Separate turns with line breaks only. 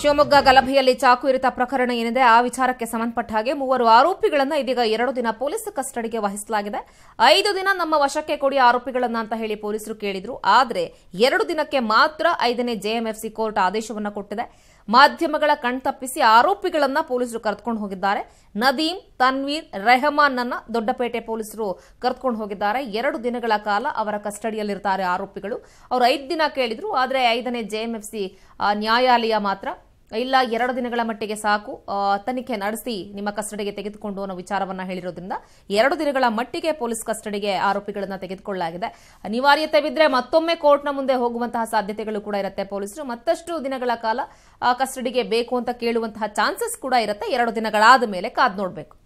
ಶಿವಮೊಗ್ಗ ಗಲಭೆಯಲ್ಲಿ ಚಾಕು ಇರಿತ ಪ್ರಕರಣ ಏನಿದೆ ಆ ವಿಚಾರಕ್ಕೆ ಸಂಬಂಧಪಟ್ಟ ಹಾಗೆ ಮೂವರು ಆರೋಪಿಗಳನ್ನು ಇದೀಗ ಎರಡು ದಿನ ಪೊಲೀಸ್ ಕಸ್ಟಡಿಗೆ ವಹಿಸಲಾಗಿದೆ. ಐದು ದಿನ ನಮ್ಮ ವಶಕ್ಕೆ ಕೊಡಿ ಆರೋಪಿಗಳನ್ನ ಅಂತ ಹೇಳಿ ಪೊಲೀಸರು ಕೇಳಿದ್ರು. ಆದರೆ ಎರಡು ದಿನಕ್ಕೆ ಮಾತ್ರ ಐದನೇ ಜೆಎಂಎಫ್ಸಿ ಕೋರ್ಟ್ ಆದೇಶವನ್ನ ಕೊಟ್ಟಿದೆ. ಮಾಧ್ಯಮಗಳ ಕಣ್ತಪ್ಪಿಸಿ ಆರೋಪಿಗಳನ್ನ ಪೊಲೀಸರು ಕರೆದುಕೊಂಡು ಹೋಗಿದ್ದಾರೆ. ನದೀಮ್ ತನ್ವೀರ್, ರೆಹಮಾನ್ ಅನ್ನ ದೊಡ್ಡಪೇಟೆ ಪೊಲೀಸರು ಕರೆದುಕೊಂಡು ಹೋಗಿದ್ದಾರೆ. ಎರಡು ದಿನಗಳ ಕಾಲ ಅವರ ಕಸ್ಟಡಿಯಲ್ಲಿರ್ತಾರೆ ಆರೋಪಿಗಳು. ಅವರು ಐದು ದಿನ ಕೇಳಿದ್ರು. ಆದರೆ ಐದನೇ ಜೆಎಂಎಫ್ಸಿ ನ್ಯಾಯಾಲಯ ಮಾತ್ರ ಇಲ್ಲ, ಎರಡು ದಿನಗಳ ಮಟ್ಟಿಗೆ ಸಾಕು. ತನಿಖೆ ನಡೆಸಿ ನಿಮ್ಮ ಕಸ್ಟಡಿಗೆ ತೆಗೆದುಕೊಂಡು ಅನ್ನೋ ವಿಚಾರವನ್ನ ಹೇಳಿರೋದ್ರಿಂದ ಎರಡು ದಿನಗಳ ಮಟ್ಟಿಗೆ ಪೊಲೀಸ್ ಕಸ್ಟಡಿಗೆ ಆರೋಪಿಗಳನ್ನ ತೆಗೆದುಕೊಳ್ಳಲಾಗಿದೆ. ಅನಿವಾರ್ಯತೆ ಬಿದ್ದರೆ ಮತ್ತೊಮ್ಮೆ ಕೋರ್ಟ್ನ ಮುಂದೆ ಹೋಗುವಂತಹ ಸಾಧ್ಯತೆಗಳು ಕೂಡ ಇರುತ್ತೆ ಪೊಲೀಸರು. ಮತ್ತಷ್ಟು ದಿನಗಳ ಕಾಲ ಕಸ್ಟಡಿಗೆ ಬೇಕು ಅಂತ ಕೇಳುವಂತಹ ಚಾನ್ಸಸ್ ಕೂಡ ಇರುತ್ತೆ. ಎರಡು ದಿನಗಳಾದ ಮೇಲೆ ಕಾದ್ ನೋಡಬೇಕು.